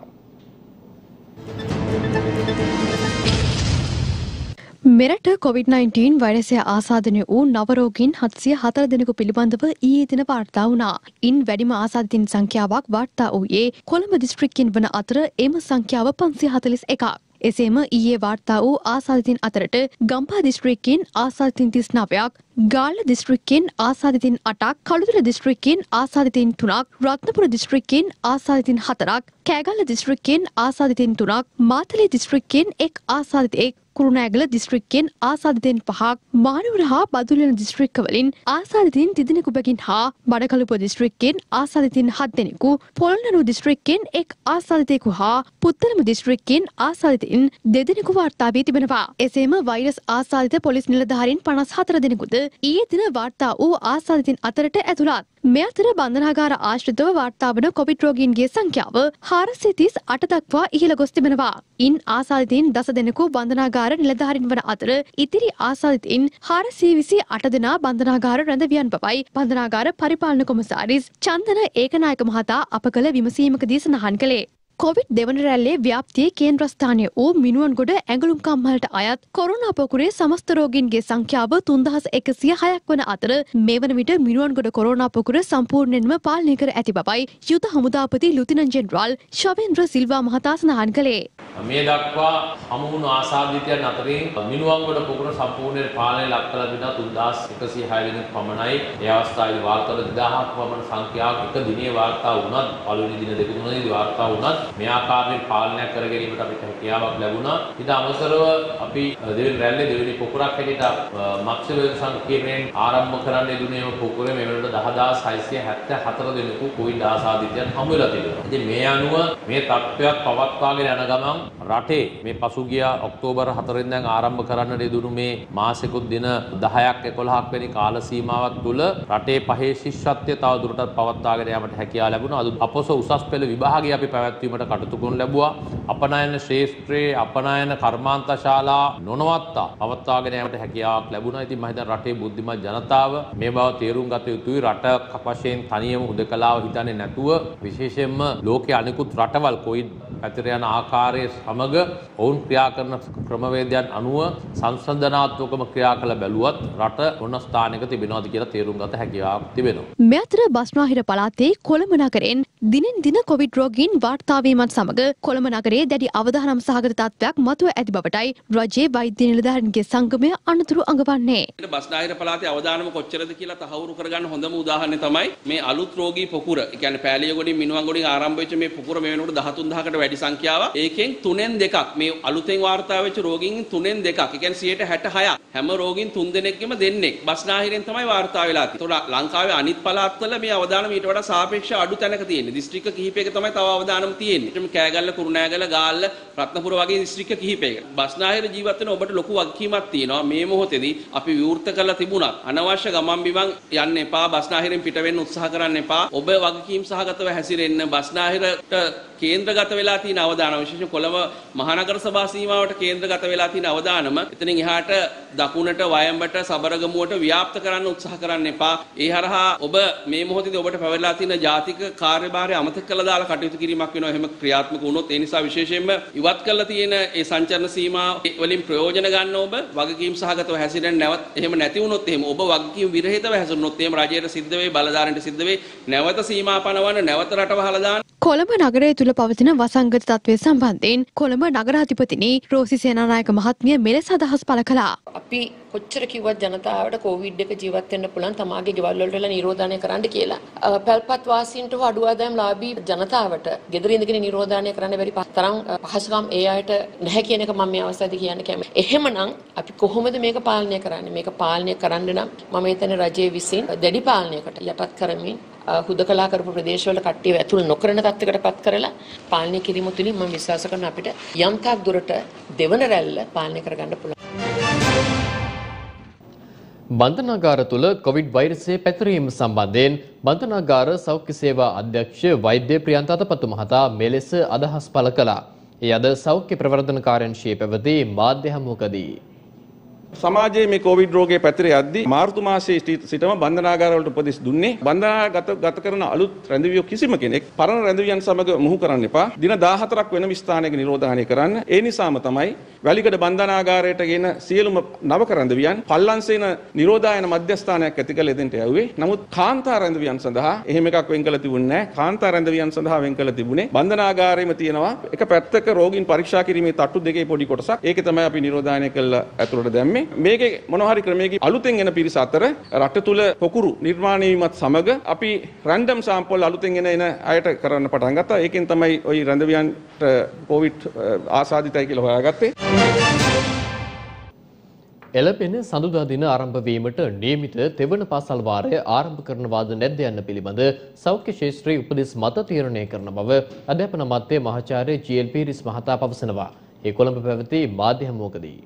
මෙරට COVID-19 වෛරසය ආසාධනය වූ නවරෝගීන් හත්සිය හතර දෙනෙකු පිළිබඳව ඊයේ දින වාර්තා වුණා. ඉන් වැඩිම ආසාධිතින් සංඛ්‍යාවක් වාර්තා වූයේ කොළඹ දිස්ත්‍රික්කෙන් වන අතර එම සංඛ්‍යාව පන්සිය හතලිස් එකක්. එසේම ඊයේ වාර්තා වූ ආසාධිතින් අතරට ගම්පා දිස්ත්‍රික්කෙන් ආසාධිතින් තිස් නවයක් ගාල්ල දිස්ත්‍රික්කෙන් ආසාධිතින් අටක් කළුතුර දිස්ත්‍රික්කෙන් ආසාධිතින් තුනක් රත්නපුර දිස්ත්‍රික්කෙන් ආසාධිතින් හතරක් කෑගල්ල දිස්ත්‍රික්කෙන් ආසාධිතින් තුනක් මාතලේ දිස්ත්‍රික්කෙන් එක් ආසාධිතයෙක් කුරුණෑගල දිස්ත්‍රික්කෙන් ආසාධිතයෙන් පහක් මානවර හා බදුලන දිස්ත්‍රික්කවලින් ආසාධිතින් තිදෙනෙකු බැගින් හා බඩකලුප දිස්ත්‍රික්කෙන් ආසාධිතින් හත් දෙනෙකු පොල්නරු දිස්ත්‍රික්කෙන් එක් ආසාධිතයෙකු හා පුත්තලම දිස්ත්‍රික්කෙන් ආසාධිතින් දෙදෙනෙකු වාර්තා වී තිබෙනවා. එසේම වෛරස් ආසාධිත පොලිස් නිලධාරීන් පනස් හතර දෙනෙකුද ඊයේ දින වාර්තා වූ ආසාධිතින් අතරට ඇතුළත්. මේ අතර බන්ධනාගාර ආශ්‍රිතව වාර්තා වන කොවිඩ් රෝගීන්ගේ සංඛ්‍යාව හාරසිය තිස් අට දක්වා ඉහළ ගොස් තිබෙනවා. ඉන් ආසාධිතීන් දස දෙනෙකු බන්ධනාගාර නිලධාරින් වන අතර ඉතිරි ආසාධිතීන් හාරසිය විසි අට දෙනා බන්ධනාගාර රැඳවියන් බවයි බන්ධනාගාර පරිපාලන කොමසාරිස් චන්දන ඒකනායක මහතා අප කළ විමසීමකදී සඳහන් කළේ. කොවිඩ් දෙවන රැල්ලේ ව්‍යාප්තියේ කේන්ද්‍රස්ථානය වූ මිනුවන්ගොඩ ඇඟලුම් කම්හලට අයත් කොරුණා පොකුරේ සමස්ත රෝගීන්ගේ සංඛ්‍යාව තුන්දහස් එකසිය හයක් වන අතර මේ වන විට මිනුවන්ගොඩ කොරුණා පොකුර සම්පූර්ණයෙන්ම පාලනය කර ඇති බවයි යුද හමුදාපති ලුතිනන් ජෙනරාල් ශවේන්ද්‍ර සිල්වා මහතා සඳහන් කළේ. මේ දක්වා හමුවුණු ආසාදිතයන් අතරින් මිනුවන්ගොඩ පොකුර සම්පූර්ණයෙන් පාලනය ලක් කළ දින 3106 වෙනි පමණයි. ඒ අවස්ථාවේ වාර්තා 2000ක් පමණ සංඛ්‍යාවක් එක දිනේ වාර්තා වුණත් පළවෙනි දින දෙක තුනේදී වාර්තා වුණත් මේ ආකාරයෙන් පාලනයක් කර ගැනීමට අපිට හැකියාවක් ලැබුණා. ඊට අමතරව අපි දෙවෙනි රැල්ලේ දෙවෙනි පොකුරක් හැටියට මක්ෂල සංකීර්ණයෙන් ආරම්භ කරන්න යෙදුනේම පොකුරේ මේ වෙනකොට 10674 දෙනෙකු කොවිඩ් ආසාදිතයන් හමු වෙලා තිබෙනවා. ඉතින් මේ අනුව මේ තත්ත්වයක් පවත්වාගෙන යන ගමන් රටේ මේ පසුගිය ඔක්තෝබර් 4 වෙනිදා ආරම්භ කරන්නට යෙදුණු මේ මාසෙකුත් දින 10ක් 11ක් වැනි කාල සීමාවක් තුළ රටේ පහේ ශිෂ්‍යත්වය තව දුරටත් පවත්වාගෙන යාමට හැකියාව ලැබුණා. අද අපොස උසස් පෙළ විභාගය අපි පැවැත්වීමට කටයුතු කරනු ලැබුවා. අපනයන ශ්‍රේෂ්ත්‍රයේ අපනයන කර්මාන්ත ශාලා නොනවත්තා පවත්වාගෙන යාමට හැකියාවක් ලැබුණා. ඉතින් මම හිතන්නේ රටේ බුද්ධිමත් ජනතාව මේ බව තේරුම් ගත යුතුයි. රට වශයෙන් තනියම හුදකලාව හිතන්නේ නැතුව විශේෂයෙන්ම ලෝකයේ අනිකුත් රටවල් කොයිඩ් පැතිර යන ආකාරය සමග ඔවුන් ක්‍රියා කරන ක්‍රමවේදයන් අනුව සංසන්දනාත්මකම ක්‍රියා කළ බැලුවත් රට මොන ස්ථානයක තිබෙනවද කියලා තේරුම් ගත හැකියාවක් තිබෙනවා. මේ අතර බස්නාහිර පළාතේ කොළඹ නගරෙන් දිනෙන් දින කොවිඩ් රෝගීන් වාර්තාවීමත් සමග කොළඹ නගරයේ දැඩි අවධානම් සහගත තත්ත්වයක් මතුව ඇති බවටයි රජයේ වෛද්‍ය නිලධාරීන්ගේ සංගමය අනතුරු අඟවන්නේ. බස්නාහිර පළාතේ අවධානම කොච්චරද කියලා තහවුරු කරගන්න හොඳම උදාහරණය තමයි මේ අලුත් රෝගී පොකුර. ඒ කියන්නේ පෑලියගොඩින් මිනුවන්ගොඩින් ආරම්භ වෙච්ච මේ පොකුර මේ වෙනකොට 13000කට වැඩි සංඛ්‍යාවක්. ඒකෙන් තුනෙන් දෙකක් මේ අලුතෙන් වාර්තා වෙච්ච රෝගීන් තුනෙන් දෙකක්. ඒ කියන්නේ 66ක්. හැම රෝගීන් තුන් දෙනෙක්ගෙම දෙන්නෙක් බස්නාහිරෙන් තමයි වාර්තා වෙලා තියෙන්නේ. ඒතකොට ලංකාවේ අනිත් පළාත්වල මේ අවධානම ඊට වඩා සාපේක්ෂව අඩු තැනක තියෙන්නේ. දිස්ත්‍රික්ක කිහිපයක තමයි තව අවධානම තියෙන්නේ. ඒකම කෑගල්ල, කුරුණෑගල, ගාල්ල, රත්නපුර වගේ දිස්ත්‍රික්ක කිහිපයක. බස්නාහිර ජීවත් වෙන ඔබට ලොකු වගකීමක් තියෙනවා. මේ මොහොතේදී අපි විවෘත කරලා තිබුණත් අනවශ්‍ය ගමන් බිමන් යන්න එපා. බස්නාහිරෙන් පිට වෙන්න උත්සාහ කරන්න එපා. ඔබ වගකීම් සහගතව හැසිරෙන්න බස්නාහිරට කේන්ද්‍රගත වෙලා තියෙන අවධානම විශේෂයෙන් කොළඹ මහනගර සභා සීමාවට කේන්ද්‍රගත වෙලා තියෙන අවධානම එතනින් එහාට දකුණට වයඹට සබරගමුවට ව්‍යාප්ත කරන්න උත්සාහ කරන්න එපා. ඒ හරහා ඔබ මේ මොහොතේදී ඔබට පැවරලා තියෙන ජාතික කාර්යභාරය අමතක කළා දාලා කටයුතු කිරීමක් වෙනවා. එහෙම ක්‍රියාත්මක වුණොත් ඒ නිසා විශේෂයෙන්ම ඉවත් කරලා තියෙන ඒ සංචරණ සීමා වලින් ප්‍රයෝජන ගන්න ඔබ වගකීම් සහගතව හැසිරෙන්න නැවත් එහෙම නැති වුණොත් එහෙම ඔබ වගකීම් විරහිතව හැසිරුණොත් එහෙම රජයට සිද්ධ වෙයි බලධාරීන්ට සිද්ධ වෙයි නැවත සීමා පනවන්න නැවත රට වහලා දාන්න කොළඹ නගරය තුළ පවතින වසංගත තත්ත්වය සම්බන්ධයෙන් කොළඹ නගරාධිපතිනි රෝසි සේනානායක මහත්මිය මෙලෙස අදහස් පළ කළා. අපි කොච්චර කිව්වත් ජනතාවට කොවිඩ් එක ජීවත් වෙන්න පුළුවන් තමාගේ ගෙවල් වලට වෙලා නිරෝධනය කරන්න කියලා. පැල්පත් වාසීන්ට හෝ අඩු ආදායම් ලාභී ජනතාවට ගෙදර ඉඳගෙන නිරෝධනය කරන්න බැරි තරම් පහසුකම් ඒ අයට නැහැ කියන එක මම මේ අවස්ථාවේදී කියන්න කැමතියි. එහෙමනම් අපි කොහොමද මේක පාලනය කරන්නේ? මේක පාලනය කරන්න නම් මම හිතන්නේ රජයේ විසින් දැඩි පාලනයකට යටත් කරමින් හුදකලා කරපු ප්‍රදේශවල කට්ටිය ඇතුල් නොකරන තත්ත්වයකට පත් කරලා පාලනය කිරීම තුලින් මම විශ්වාස කරනවා අපිට යම් තාක් දුරට දෙවන රැල්ල පාලනය කරගන්න පුළුවන්. බන්ධනාගාර තුළ කොවිඩ් වෛරසය පැතිරීම සම්බන්ධයෙන් බන්ධනාගාර සෞඛ්‍ය සේවා අධ්‍යක්ෂ වෛද්‍ය ප්‍රියන්ත අතපතු මහතා මෙලෙස අදහස් පළ කළා. ඒ අද සෞඛ්‍ය ප්‍රවර්ධන කාර්යංශයේ පැවති මාධ්‍ය හමුවකදී සමාජයේ මේ කොවිඩ් රෝගය පැතිර යද්දී මාර්තු මාසයේ සිටම බන්ධනාගාරවලට උපදෙස් දුන්නේ බන්ධනාගත ගත කරන අලුත් රැඳවියෝ කිසිම කෙනෙක් පරණ රැඳවියන් සමග මුහු කරන්න එපා. දින 14ක් වෙනම ස්ථානයක නිරෝධානය කරන්න. ඒ නිසාම තමයි වැලිකඩ බන්ධනාගාරයට ගෙන සියලුම නවක රැඳවියන් පල්ලන්සේන නිරෝධායන මධ්‍යස්ථානයක් ඇති කළ එදෙන්ට යව්වේ. නමුත් කාන්තා රැඳවියන් සඳහා එහෙම එකක් වෙන් කළ තිබුණේ නැහැ. කාන්තා රැඳවියන් සඳහා වෙන් කළ තිබුණේ බන්ධනාගාරයේම තියෙනවා එක පැත්තක රෝගීන් පරීක්ෂා කිරීමේ තට්ටු දෙකේ පොඩි කොටසක්. ඒකේ තමයි අපි නිරෝධායනය කළ ඇතුළට දැම්මේ. මේකේ මොනහරි ක්‍රමයකින් අලුතෙන් එන පිරිස අතර රට තුල පොකුරු නිර්මාණය වීමත් සමග අපි රැන්ඩම් සාම්පල් අලුතෙන් එන එන අයට කරන්න පටන් ගත්තා. ඒකෙන් තමයි ওই රැඳවියන්ට කොවිඩ් ආසාදිතයි කියලා හොයාගත්තේ. එළපෙන සඳුදා දින ආරම්භ වීමට නියමිත තෙවන පාසල් වාරය ආරම්භ කරනවාද නැද්ද යන්න පිළිබඳ සෞඛ්‍ය ශාස්ත්‍රයේ උපදෙස් මත තීරණය කරන බව අධ්‍යාපන අමාත්‍ය මහාචාර්ය ජී.එල්. පීරිස් මහතා පවසනවා. ඒ කොළඹ පැවති මාධ්‍ය හමුවකදී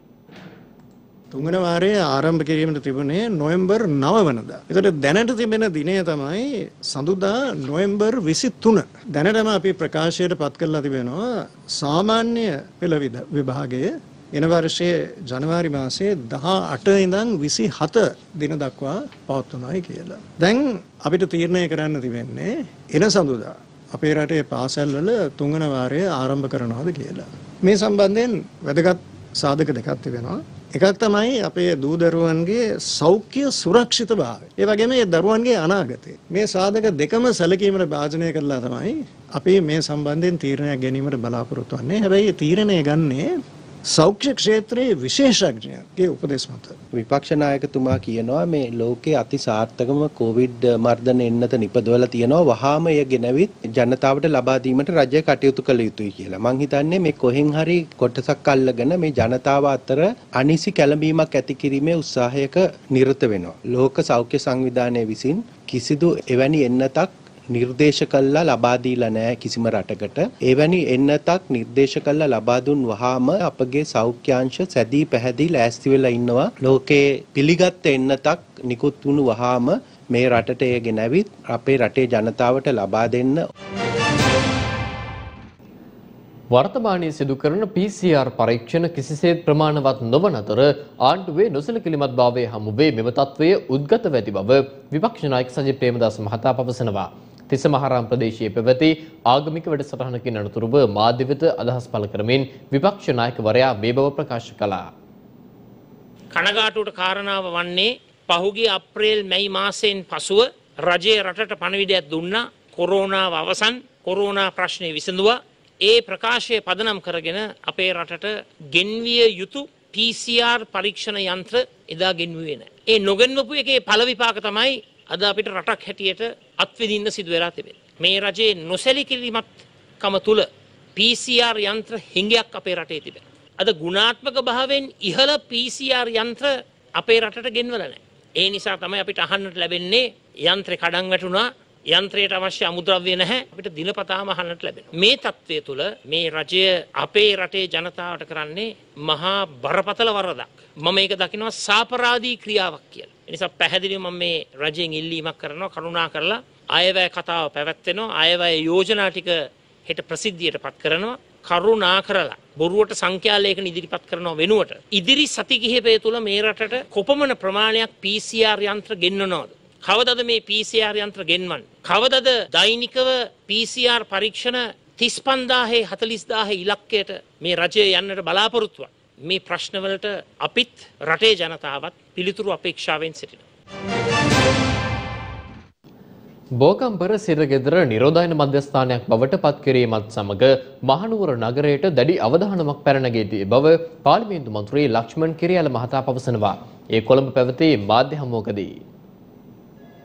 තුන්වන වාරයේ ආරම්භ කිරීමට තිබුණේ නොවැම්බර් 9 වෙනිදා. ඒතකොට දැනට තිබෙන දිනය තමයි සඳුදා නොවැම්බර් 23. දැනටම අපි ප්‍රකාශයට පත් කරලා තිබෙනවා සාමාන්‍ය පෙළ විභාගයේ එන වර්ෂයේ ජනවාරි මාසයේ 18 ඉඳන් 27 දින දක්වා පවත්වනවායි කියලා. දැන් අපිට තීරණය කරන්න තිබෙන්නේ එන සඳුදා අපේ රටේ පාසල්වල තුන්වන වාරය ආරම්භ කරනවාද කියලා. මේ සම්බන්ධයෙන් වැදගත් සාධක දෙකක් තිබෙනවා. එකක් තමයි අපේ දූ දරුවන්ගේ සෞඛ්‍ය සුරක්ෂිතභාවය. ඒ වගේම ඒ දරුවන්ගේ අනාගතය. මේ සාධක දෙකම සැලකීමට භාජනය කළා තමයි අපි මේ සම්බන්ධයෙන් තීරණයක් ගැනීමට බලාපොරොත්තු වෙන්නේ. හැබැයි තීරණය ගන්නේ සෞඛ්‍ය ක්ෂේත්‍රයේ විශේෂඥයන්ගේ උපදෙස් මත විපක්ෂ නායකතුමා කියනවා මේ ලෝකයේ අති සාර්ථකම කොවිඩ් මර්ධන එන්නත නිපදවලා තියෙනවා වහාම එය ගෙනවිත් ජනතාවට ලබා දීමට රජය කටයුතු කළ යුතුයි කියලා. මං හිතන්නේ මේ කොහෙන් හරි කොටසක් අල්ලගෙන මේ ජනතාව අතර අනිසි කැළඹීමක් ඇති කිරීමේ උත්සාහයක නිරත වෙනවා. ලෝක සෞඛ්‍ය සංවිධානය විසින් කිසිදු එවැනි එන්නතක් නිර්දේශ කළා ලබා දීලා නැහැ කිසිම රටකට. එවැනි එන්නතක් නිර්දේශ කළා ලබා දුන් වහාම අපගේ සෞඛ්‍යාංශ සැදී පැහැදී ලෑස්ති වෙලා ඉන්නවා. ලෝකේ පිළිගත් එන්නතක් නිකුත් වුණු වහාම මේ රටට එය ගෙනවිත් අපේ රටේ ජනතාවට ලබා දෙන්න වර්තමානයේ සිදු කරන PCR පරීක්ෂණ කිසිසේත් ප්‍රමාණවත් නොවන අතර ආණ්ඩුවේ නොසලකිලිමත් භාවයේ හමුවේ මෙම තත්ත්වය උද්ගත වෙති බව විපක්ෂ නායක සජිත් ප්‍රේමදාස මහතා පවසනවා. තිස මහරම් ප්‍රදේශයේ පැවති ආගමික වැඩසටහනකින් අනතුරුව මාධ්‍ය වෙත අදහස් පළ කරමින් විපක්ෂ නායකවරයා මේ බව ප්‍රකාශ කළා. කනගාටුවට කාරණාව වන්නේ පහුගිය අප්‍රේල් මැයි මාසයෙන් පසුව රජයේ රටට පණවිඩයක් දුන්නා කොරෝනාව අවසන් කොරෝනා ප්‍රශ්නය විසඳුවා ඒ ප්‍රකාශය පදනම් කරගෙන අපේ රටට ගෙන්විය යුතු PCR පරීක්ෂණ යන්ත්‍ර එදා ගෙන්වුවේ නැහැ. ඒ නොගෙන්වපු එකේ පළ විපාක තමයි අද අපිට රටක් හැටියට අත්විඳින්න සිදු වෙලා තිබෙන්නේ. මේ රජයේ නොසැලකිලිමත්කම තුල PCR යන්ත්‍ර හිඟයක් අපේ රටේ තිබෙනවා. අද ගුණාත්මක භාවයෙන් ඉහළ PCR යන්ත්‍ර අපේ රටට ගෙන්වලා නැහැ. ඒ නිසා තමයි අපිට අහන්නට ලැබෙන්නේ යන්ත්‍රේ කඩන් වැටුණා යන්ත්‍රයට අවශ්‍ය අමුද්‍රව්‍ය නැහැ අපිට දිනපතාම අහන්නට ලැබෙනවා. මේ தත්ත්වය තුළ මේ රජය අපේ රටේ ජනතාවට කරන්නේ මහා බරපතල වරදක්. මම ඒක දකිනවා සාපරාධී ක්‍රියාවක් කියලා. එනිසා පැහැදිලිව මම මේ රජයෙන් ඉල්ලීමක් කරනවා කරුණා කරලා අයවැය කතාව පැවැත්වෙනවා අයවැය යෝජනා ටික හෙට ප්‍රසිද්ධියට පත් කරනවා. කරුණා කරලා බොරුවට සංඛ්‍යාලයකන ඉදිරිපත් කරනවා වෙනුවට ඉදිරි සති කිහිපය තුළ මේ රටට කොපමණ ප්‍රමාණයක් PCR යන්ත්‍ර ගෙන්වනවද? කවදද මේ PCR යන්ත්‍ර ගෙන්වන්නේ? කවදද දෛනිකව PCR පරීක්ෂණ 35000 40000 ඉලක්කයට මේ රජය යන්නට බලාපොරොත්තු මේ ප්‍රශ්නවලට අපිත් රටේ ජනතාවත් පිළිතුරු අපේක්ෂාවෙන් සිටිනවා බෝකම්පර සිරගෙදර නිරෝධායන මධ්‍යස්ථානයක් බවට පත් කිරීමත් සමග මහනුවර නගරයට දැඩි අවධානමක් පැරණගී තිබේ බව පාර්ලිමේන්තු මන්ත්‍රී ලක්ෂ්මන් කිරියාල මහතා පවසනවා. ඒ කොළඹ පැවති මාධ්‍ය හමුවකදී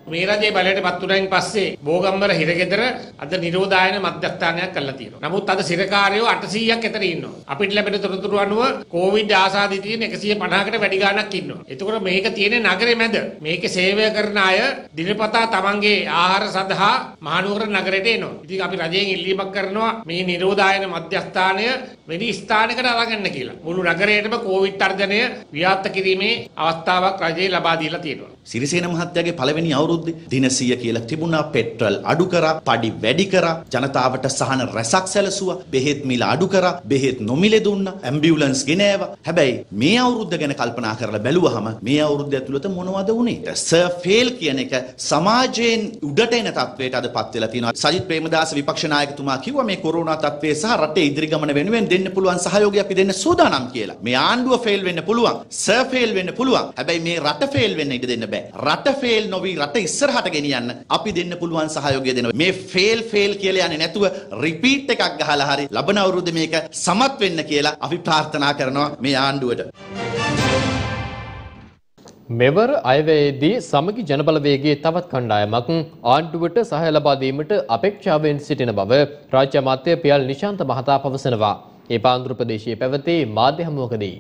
මේ රජේ බලයට පත් වුණායින් පස්සේ බෝගම්බර හිරගෙදර අද නිරෝධායන මධ්‍යස්ථානයක් කරලා තියෙනවා. නමුත් අද සිරකාරයෝ 800ක් එතන ඉන්නවා. අපිට ලැබෙන තොරතුරු අනුව කොවිඩ් ආසාදී තියෙන 150කට වැඩි ගාණක් ඉන්නවා. එතකොට මේක තියෙන්නේ නගරේ මැද. මේකේ සේවය කරන අය දිනපතා තමන්ගේ ආහාර සඳහා මහනුවර නගරයට එනවා. ඉතින් අපි රජයෙන් ඉල්ලීමක් කරනවා මේ නිරෝධායන මධ්‍යස්ථානය වෙනි ස්ථානයකට අරගන්න කියලා. මුළු නගරයටම කොවිඩ් තර්ජනය ව්‍යාප්ත කිරීමේ අවස්ථාවක් රජය ලබා දීලා තියෙනවා. සිරිසේන මහත්තයාගේ පළවෙනි අවුරුදු අවුරුද්දේ දින 100 කියලා තිබුණා පෙට්‍රල් අඩු කරා පඩි වැඩි කරා ජනතාවට සහන රැසක් සැලසුවා බෙහෙත් මිල අඩු කරා බෙහෙත් නොමිලේ දුන්නා ඇම්බියුලන්ස් ගෙනෑවා. හැබැයි මේ අවුරුද්ද ගැන කල්පනා කරලා බැලුවහම මේ අවුරුද්ද ඇතුළත මොනවද වුනේ? සර් ෆේල් කියන එක සමාජයෙන් උඩට එන තත්වයට අද පත් වෙලා තියෙනවා. සජිත් ප්‍රේමදාස විපක්ෂ නායකතුමා කිව්වා මේ කොරෝනා තත්ත්වය සහ රටේ ඉදිරි ගමන වෙනුවෙන් දෙන්න පුළුවන් සහයෝගය අපි දෙන්න සූදානම් කියලා. මේ ආණ්ඩුව ෆේල් වෙන්න පුළුවන් සර් ෆේල් වෙන්න පුළුවන්. හැබැයි මේ රට ෆේල් වෙන්න ඉඩ දෙන්න බෑ. රට ෆේල් නොවි රට ඉස්සරහට ගෙනියන්න අපි දෙන්න පුළුවන් සහයෝගය දෙනවා මේ ෆේල් ෆේල් කියලා යන්නේ නැතුව රිපීට් එකක් ගහලා හරි ලබන අවුරුද්දේ මේක සමත් වෙන්න කියලා අපි ප්‍රාර්ථනා කරනවා මේ ආණ්ඩුවට මෙවර අයවැයේදී සමගි ජනබලවේගයේ තවත් කණ්ඩායමක් ආණ්ඩුවට සහය ලබා දීමට අපේක්ෂාවෙන් සිටින බව රාජ්‍ය අමාත්‍ය පියල් නිශාන්ත මහතා පවසනවා. ඒ පාන්දුර ප්‍රදේශයේ පැවති මාධ්‍ය හමුවකදී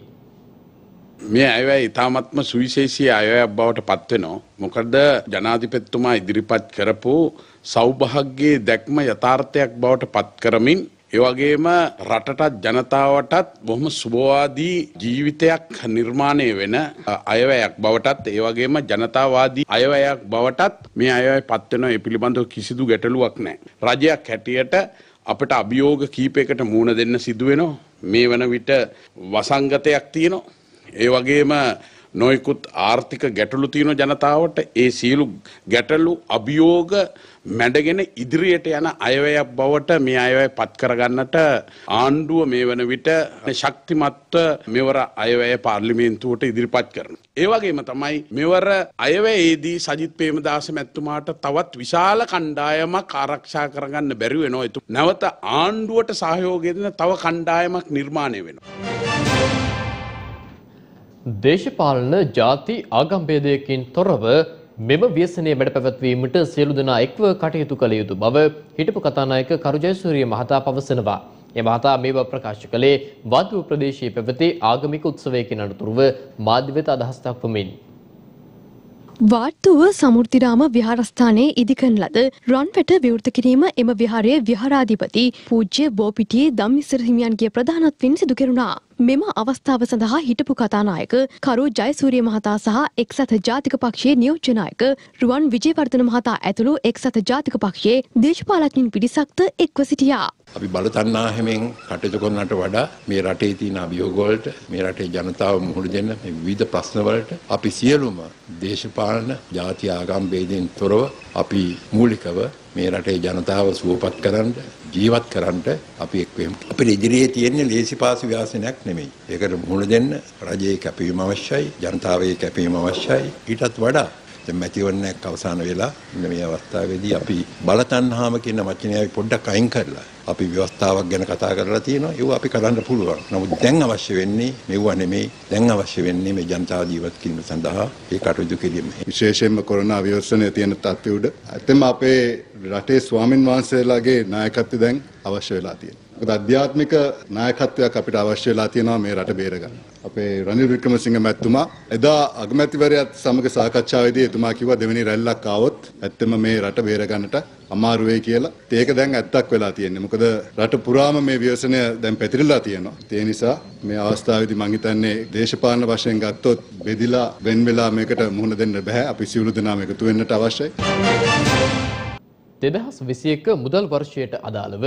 මේ අයවැය ඉතාමත්ම සුවිශේෂී අයවැයක් බවට පත්වෙනවා. මොකද ජනාධිපතිතුමා ඉදිරිපත් කරපු සෞභාග්‍යයේ දැක්ම යථාර්ථයක් බවට පත් කරමින් ඒවගේම රටටත් ජනතාවටත් බොහොම සුභවාදී ජීවිතයක් නිර්මාණය වෙන අයවැයක් බවටත් ඒවගේම ජනතාවාදී අයවැයක් බවටත් මේ අයවැය පත්වෙන ඒ පිළිබඳව කිසිදු ගැටලුවක් නෑ. රජයක් හැටියට අපට අභියෝග කීපයකට මූුණ දෙන්න සිදුවෙනවා මේ වන විට වසංගතයක් තියෙනවා. ඒ වගේම නොයකුත් ආර්ථික ගැටලු තියෙන ජනතාවට ඒ සියලු ගැටලු අභියෝග මැඩගෙන ඉදිරියට යන අයවැයක් බවට මේ අයවැය පත් කරගන්නට ආණ්ඩුව මේ වන විට ශක්තිමත්ව මෙවර අයවැය පාර්ලිමේන්තුවට ඉදිරිපත් කරන. ඒවගේම තමයි මෙවර අයවැයේදී සජිත් පේමදාස මැත්තුමාට තවත් විශාල කණ්ඩායමක් ආරක්ෂා කරගන්න බැරිවෙන එතු. නැවත ආණ්ඩුවට සහයෝගෙදන තව කණ්ඩායමක් නිර්මාණය වෙනවා. දේශපාලන ජාති ආගම්භේදයකින් තොරව මෙම ව්‍යසනය වැඩ පැවැත්වීමට සියලු දෙනා එක්ව කටයුතු කළ යුතු බව හිටපු කතානායක කරුජයසූරිය මහතා පවසනවා. එ මහතා මේව ප්‍රකාශ කළේ වදුව ප්‍රදේශයේ පැවති ආගමික උත්සවයකින් අනතුරුව මාධ්‍ය වෙත අදහස් දක්වමින්. වාර්තුව සමුෘතිරාම විහාරස්ථානයේ ඉදිකන ලද රන්වැට විවෘත කිරීම එම විහාරයේ විහාරාධිපති පූජ්‍ය බෝපිටියේ දම්මිසර හිමියන්ගේ ප්‍රධානත්වෙන් සිදු කෙරුණා. මෙම අවස්ථාව සඳහා හිටපු කතානායක කරු ජයසූරිය මහතා සහ එක්සත ජාතික පක්ෂයේ නියෝජනායක රුවන් විජයවර්ධන මහතා ඇතුළු එක්සත ජාතික පක්ෂයේ දේශපාලඥයින් පිරිසක්ද එක්ව සිටියා. අපි බලතන්නාහෙමෙන් කටයුතු කරනට වඩා මේ රටේ තියෙන අභියෝගවලට මේ රටේ ජනතාව මුහුණ දෙන්න මේ විවිධ ප්‍රශ්නවලට අපි සියලුම දේශපාලන ජාති ආගම් ભેදයෙන් තොරව අපි මූලිකව මේ රටේ ජනතාව සුවපත් කරන්න ජීවත් කරන්න අපි එක් වෙමු. අපේ ඉදිරියේ තියෙන ලේසි පාසු ව්‍යාසනයක් නෙමෙයි. ඒකට මුහුණ දෙන්න රජයේ කැපවීම අවශ්‍යයි, ජනතාවගේ කැපවීම අවශ්‍යයි. ඊටත් වඩා දැන් මැතිවරණයක් අවසන් වෙලා මේ අවස්ථාවේදී අපි බලතන්හාම කියන වචනය පොඩ්ඩක් අයින් කරලා අපි ව්‍යවස්ථාවක් ගැන කතා කරලා තියෙනවා ඒව අපි කරන්න පුළුවන්. නමුත් දැන් අවශ්‍ය වෙන්නේ මෙව නෙමෙයි. දැන් අවශ්‍ය වෙන්නේ මේ ජනතාව ජීවත් කිරීම සඳහා ඒ කටයුතු කිරීම. විශේෂයෙන්ම කොරෝනා ව්‍යවසනය තියෙන තත්ත්වය උඩ ඇත්තම අපේ රටේ ස්වාමින් වහන්සේලාගේ නායකත්වය දැන් අවශ්‍ය වෙලා තියෙනවා. මොකද අධ්‍යාත්මික නායකත්වයක් අපිට අවශ්‍ය වෙලා තියෙනවා මේ රට බේරගන්න. අපේ රනිල් වික්‍රමසිංහ මැතිතුමා එදා අගමැතිවරයාත් සමග සාකච්ඡාවේදී එතුමා කිව්වා දෙවෙනි රැල්ලක් ආවොත් ඇත්තම මේ රට බේරගන්නට අමාරු වෙයි කියලා. ඒක දැන් ඇත්තක් වෙලා තියෙන්නේ. මොකද රට පුරාම මේ ව්‍යසනය දැන් පැතිරිලා තියෙනවා. ඒ නිසා මේ අවස්ථාවේදී මම හිතන්නේ දේශපාලන වශයෙන් ගත්තොත් බෙදිලා වෙන් වෙලා මේකට මුහුණ දෙන්න බෑ. අපි සියලු දෙනාම එකතු වෙන්නට අවශ්‍යයි. දෙදහස් විසියක මුදල් වර්ෂයට අදාළව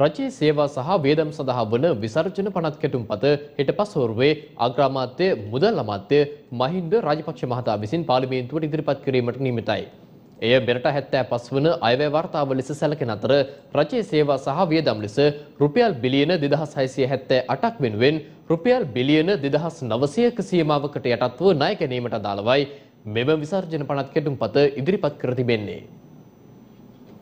රජයේ සේවා සහ වේදම් සඳහා වන විසර්ජන පනත් කෙටුම්පත හෙට පසෝරුවේ අග්‍රාමාත්‍ය මුදල් අමාත්‍ය මහින්ද රාජපක්ෂ මහතා විසින් පාර්ලිමේන්තුවට ඉදිරිපත් කිරීමට නියමිතයි. එය මෙරට හැත්තෑ පස් වන අයවැය වාර්තාව ලෙස සැලකෙන අතර රජයේ සේවා සහ වියදම් ලෙස රුපියල් බිලියන දෙදහස් හයිසිය හැත්තෑ අටක් වෙනුවෙන් රුපියල් බිලියන දෙදහස් නවසයක සීමාවකට යටත්ව ණය ගැනීමට අදාළවයි මෙම විසර්ජන පනත් කෙටුම්පත ඉදිරිපත් කර තිබෙන්නේ.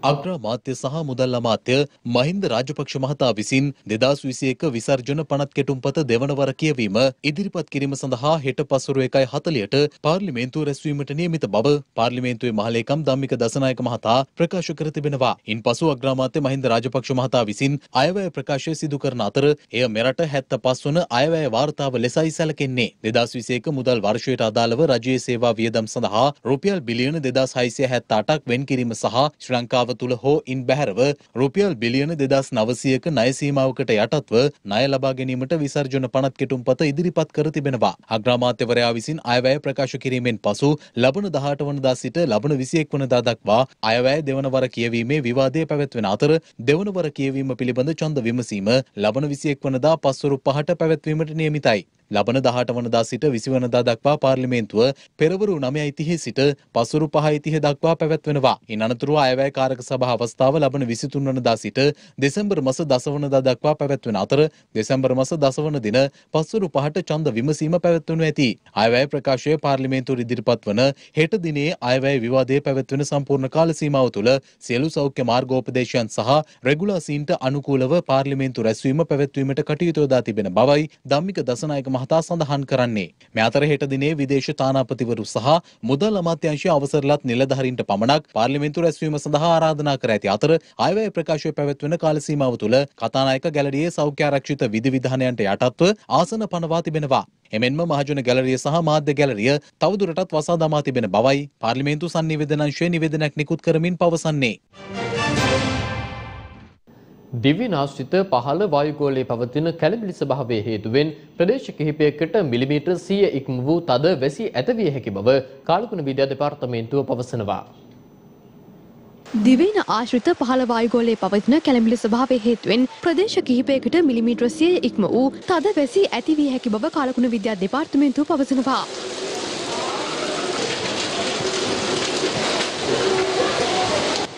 අග්‍රාමාත්‍ය සහ මුදල් අමාත්‍ය මහින්ද රාජපක්ෂ මහතා විසින් දෙදස් විසියක විසර්ජන පනත් කෙටුම්පත දෙවනවර කියවීම ඉදිරිපත් කිරීම සඳහා හෙට පසුරු එකයි හතලියට පාර්ලිමේන්තුව රැස්වීමට නියමිත බව පාර්ලිමේන්තුවේ මහලේකම් ධම්මික දසනායක මහතා ප්‍රකාශ කර තිබෙනවා. ඉන් පසු අග්‍රාමාත්‍ය මහින්ද රාජපක්ෂ මහතා විසින් අයවැය ප්‍රකාශය සිදු කරන අතර එය මෙරට හැත්ත පස් වන අයවැය වාර්තාව ලෙසයි සැලකෙන්නේ. දෙදස් විසේක මුදල් වර්ෂයට අදාළව රජයේ සේවා වියදම් සඳහා රුපියල් බිලියන දෙදස් හයිසිය හැත්ත අටක් වෙන් කිරීම සහ ශ්‍රී ලංකාව තුළ හෝ ඉන් බැහැරව රුපියල් බිලියන දෙදස් නවසයක ණය සීමාවකට යටත්ව ණය ලබා ගැනීමට විසර්ජන පනත් කෙටුම්පත ඉදිරිපත් කර තිබෙනවා. අග්‍රාමාත්‍යවරයා විසින් අයවැය ප්‍රකාශ කිරීමෙන් පසු ලබන 18 වනදා සිට ලබන 21 වනදා දක්වා අයවැය දෙවන වර කියවීමේ විවාදය පැවැත්වෙන අතර දෙවන වර කියවීම පිළිබඳ ඡන්ද විමසීම ලබන 21 වනදා පස්වරු 5ට පැවැත්වීමට නියමිතයි. ලබන 18 වනදා සිට 20 වනදා දක්වා පාර්ලිමේන්තුව පෙරවරු 9:30 සිට පසුරු 5:30 දක්වා පැවැත්වෙනවා. ඉන් අනතුරුව අයවැය කාරක සභා අවස්ථාව ලබන 23 වනදා සිට දෙසැම්බර් මාස 10 වනදා දක්වා පැවැත්වෙන අතර දෙසැම්බර් මාස 10 වන දින පසුරු 5ට ඡන්ද විමසීම පැවැත්වනු ඇති. අයවැය ප්‍රකාශය පාර්ලිමේන්තුවට ඉදිරිපත් වන හෙට දිනේ අයවැය විවාදයේ පැවැත්වෙන සම්පූර්ණ කාල සීමාව තුළ සියලු සෞඛ්‍ය මාර්ගෝපදේශයන් සහ රෙගුලාසීන්ට අනුකූලව පාර්ලිමේන්තු රැස්වීම පැවැත්වීමට කටයුතු යොදා තිබෙන බවයි ධම්මික දසනායක මහතා සඳහන් කරන්නේ. මේ අතර හෙට දිනේ විදේශ තානාපතිවරු සහ මුදල් අමාත්‍යාංශයේ අවසරලත් නිලධාරීන්ට පමණක් පාර්ලිමේන්තු රැස්වීම සඳහා ආරාධනා කර ඇති අතර අයවැය ප්‍රකාශය පැවැත්වෙන කාල සීමාව තුළ කතානායක ගැලරියේ සෞඛ්‍ය ආරක්ෂිත විධිවිධානයන්ට යටත්ව ආසන පනවා තිබෙනවා. එමෙන්ම මහජන ගැලරිය සහ මාධ්‍ය ගැලරිය තවදුරටත් වසා දමා තිබෙන බවයි පාර්ලිමේන්තු සංනිවේදනංශය නිවේදනයක් නිකුත් කරමින් පවසන්නේ. දිවි නාශ්‍රිත පහළ වායුගෝලයේ පවතින කැළඹිලි ස්වභාවය හේතුවෙන් ප්‍රදේශ කිහිපයකට මිලිමීටර් 100 ඉක්ම වූ තද වැසි ඇතවිය හැකි බව කාලකුණ විද්‍යා දෙපාර්තමේන්තුව පවසනවා. දිවයින ආශ්‍රිත පහළ වායුගෝලයේ පවතින කැළඹිලි ස්වභාවය හේතුවෙන් ප්‍රදේශ කිහිපයකට මිලිමීටර් 100 ඉක්ම වූ තද වැසි ඇතිවිය හැකි බව කාලකුණ විද්‍යා දෙපාර්තමේන්තුව පවසනවා.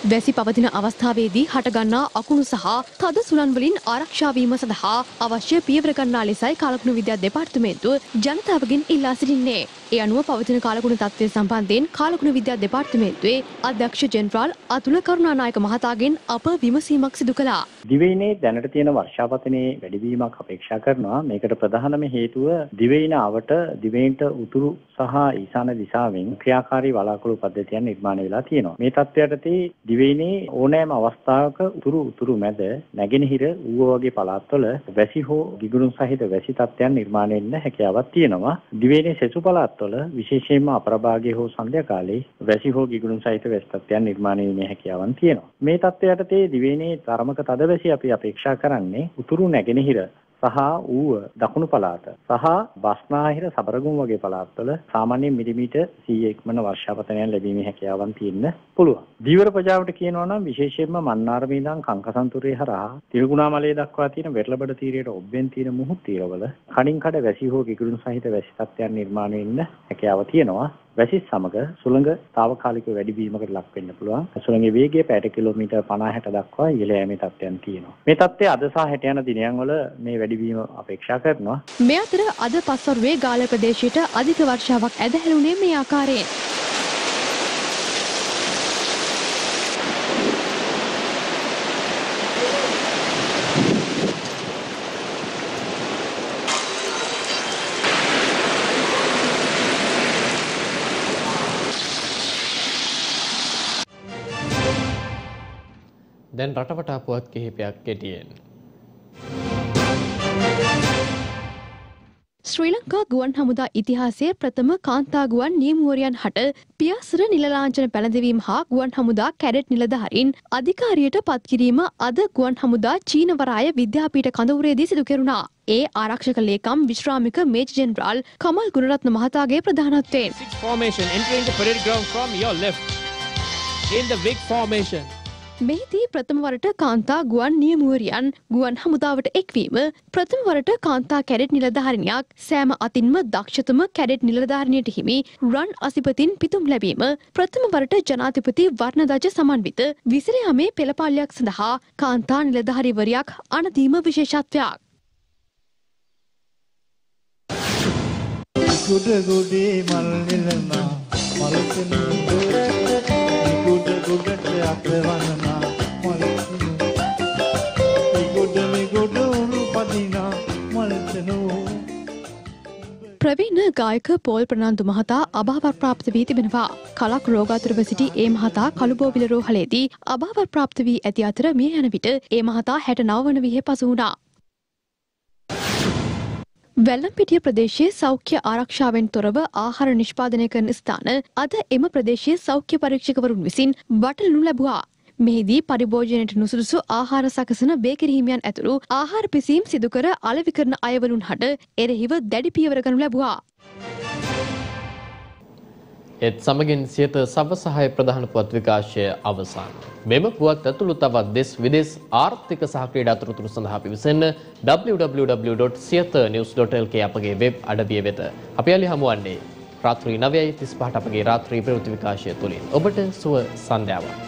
වැසි පවතින අවස්ථාවේදී හටගන්නා අකුණු සහ තද සුළන් වලින් ආරක්ෂා වීම සඳහා අවශ්‍ය පියවර ගන්නා ලෙසයි කාලකුණු විද්‍යා දෙපාර්තමේන්තුව ජනතාවගෙන් ඉල්ලා සිටින්නේ. ඒ අනුව පවතින කාලකුණු තත්ත්වය සම්බන්ධයෙන් කාලකුණු විද්‍යා දෙපාර්තමේන්තුවේ අධ්‍යක්ෂ ජෙනරාල් අතුල කරුණානායක මහතාගෙන් අප විමසීමක් සිදු කළා. දිවයිනේ දැනට තියෙන වර්ෂාපතනයේ වැඩිවීමක් අපේක්ෂා කරනවා. මේකට ප්‍රධානම හේතුව දිවයින අවට දිවයිනට උතුරු සහ ඊශාන දිශාවෙන් ක්‍රියාකාරී වලාකුළු පද්ධතියක් නිර්මාණය වෙලා තියෙනවා. මේ තත්ත්වයටදී දිවයිනේ ඕනෑම අවස්ථාවක උතුරු උතුරු මැද නැගෙනහිර ඌව වගේ පළාත්වල වැසි හෝ ගිගුරුම් සහිත වැසි තත්ත්වයන් නිර්මාණය වෙන්න හැකියාවක් තියෙනවා. දිවයිනේ සෙසු පළාත්වල විශේෂයෙන්ම අපරභාගයේ හෝ සන්ධ්‍යා කාලේ වැසි හෝ ගිගුරුම් සහිත වැසි තත්ත්වයන් නිර්මාණය වීමේ හැකියාවන් තියෙනවා. මේ තත්ත්වයටදී දිවයිනේ තරමක තදවැසි අපි අපේක්ෂා කරන්නේ උතුරු නැගෙනහිර සහ ඌව දකුණු පළාත සහ බස්නාහිර සබරගුම් වගේ පළාත්වල සාමාන්‍යයෙන් මිලිමීටර් 100 ඉක්මන වර්ෂාපතනයන් ලැබීමේ හැකියාවන් තියෙන්න පුළුවන්. දීවර ප්‍රජාවට කියනවා නම් විශේෂයෙන්ම මන්නාරම ඉඳන් කංකසන්තුරේ හරහා තිරුගුණාමලය දක්වා තියෙන වෙරළබඩ තීරයට ඔබ්බෙන් තියෙන මුහුත් තීරවල කණින් කඩ වැසි හෝ කිකුළුන් සහිත වැසි තත්ත්වයන් නිර්මාණය වෙන්න හැකියාව තියෙනවා. වැසි සමග සුළඟ తాවකාලිකව වැඩි වීමකට ලක් වෙන්න පුළුවන්. සුළඟේ වේගය පැයට කිලෝමීටර් 50 දක්වා ඉහළ යෑමේ තත්ත්වයන් තියෙනවා. මේ තත්ත්වය අද සහ හෙට යන දිනයන් වල මේ වැඩිවීම අපේක්ෂා කරනවා. මේ අතර අද පස්වරුවේ ගාල ප්‍රදේශයට අධික වර්ෂාවක් ඇදහැළුණේ මේ ආකාරයෙන්. දැන් රටවටා පුවත් කිහිපයක් කෙටියෙන්. ශ්‍රී ලංකා ගුවන් හමුදා ඉතිහාසයේ ප්‍රථම කාන්තා ගුවන් නියමුවරයන් හට පියාසර නිලලාංඡන පැළඳවීම හා ගුවන් හමුදා කැඩෙට් නිලධාරීන් අධිකාරියට පත්කිරීම අද ගුවන් හමුදා චීනවරාය විද්‍යාපීඨ කඳවුරේදී සිදු කෙරුණා. ඒ ආරක්ෂක ලේකම් විශ්‍රාමික මේජ් ජෙනරාල් කමල් ගුණරත්න මහතාගේ ප්‍රධානත්වයෙන්. formation entering the parade ground from your left in the big formation මෙහිදී ප්‍රථමවරට කාන්තා ගුවන් නියමුවරියන් ගුවන් හමුදාවට එක්වීම ප්‍රථමවරට කාන්තා කැඩෙට් නිලධාරණයක් සෑම අතින්ම දක්ෂතම කැඩෙට් නිලධාරණයට හිමි රන් අසිපතින් පිතුම් ලැබීම ප්‍රථමවරට ජනාධිපති වර්ණදජ සමන්විත විසිරයාමේ පෙළපාලයක් සඳහා කාන්තා නිලධාරිවරයක් අනදීම විශේෂත්වයක්. ගොඩ ගොඩේ මල් නෙලනා මලතන ගොඩ ගොඩට අතවනවා ප්‍රවීණ ගායක පෝල් ප්‍රනාන්දු මහතා අභාව ප්‍රාප්ත වී තිබෙනවා. කලක් රෝගාතුරව සිටි ඒ මහතා කළුබෝවිල රෝහලේදී අභාව ප්‍රාප්ත වී ඇති අතර මිය යන විට ඒ මහතා හැට නව වන විහෙ පසු වුණා. වැල්ලම්පිටිය ප්‍රදේශයේ සෞඛ්‍ය ආරක්ෂාවෙන් තොරව ආහාර නිෂ්පාදනය කරන ස්ථාන අද එම ප්‍රදේශයේ සෞඛ්‍ය පරීක්ෂකවරුන් විසින් වටලනු ලැබුවා. මෙහිදී පරිභෝජනයට නුසුදුසු ආහාර සකසන බේකිරිහිමියන් ඇතුළු ආහාර පිසීම් සිදුකර අලෙවි කරන අයවලුන් හට එරෙහිව දැඩි පියවර ගනු ලැබුවා. එත් සමගින් සියත සවසහය ප්‍රධාන පුවත් විකාශය අවසන්. මෙම පුවත් ඇතුළු තවත් දෙස් විදෙස් ආර්ථික සහ ක්‍රීඩා තොරතුරු සඳහා පිවිසන්න www.siyathnews.lk අපගේ වෙබ් අඩවිය වෙත. අපි අලි හමුවන්නේ රාත්‍රී 9:35ට අපගේ රාත්‍රී ප්‍රවෘත්ති විකාශය තුලින්. ඔබට සුව සන්ධ්‍යාවක්.